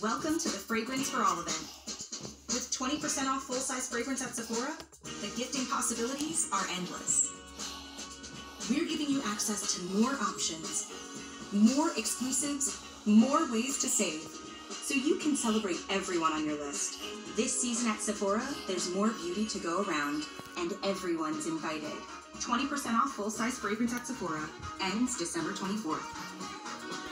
Welcome to the Fragrance for All event. With 20% off full size fragrance at Sephora, the gifting possibilities are endless. We're giving you access to more options, more exclusives, more ways to save, so you can celebrate everyone on your list. This season at Sephora, there's more beauty to go around, and everyone's invited. 20% off full size fragrance at Sephora ends December 24th.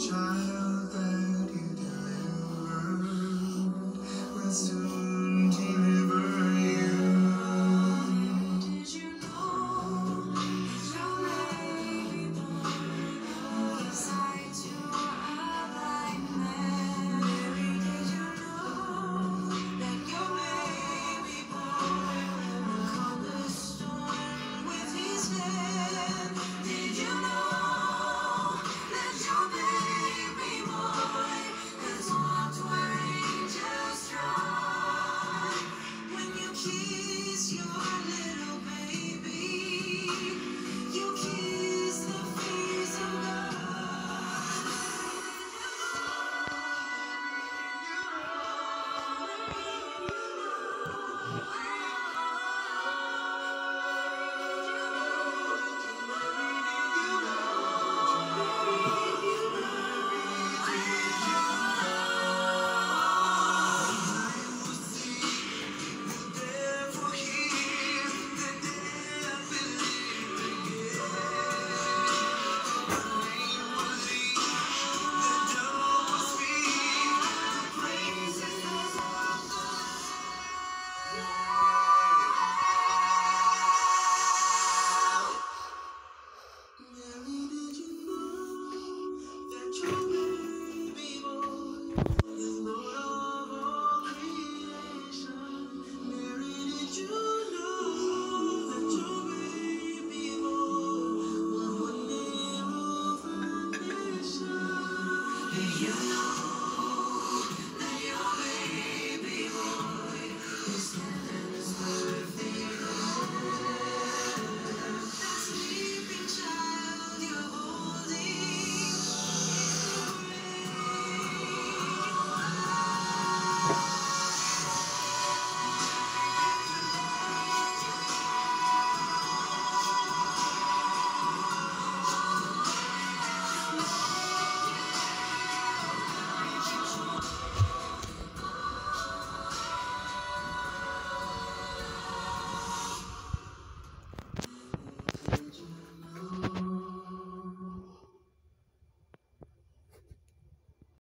child.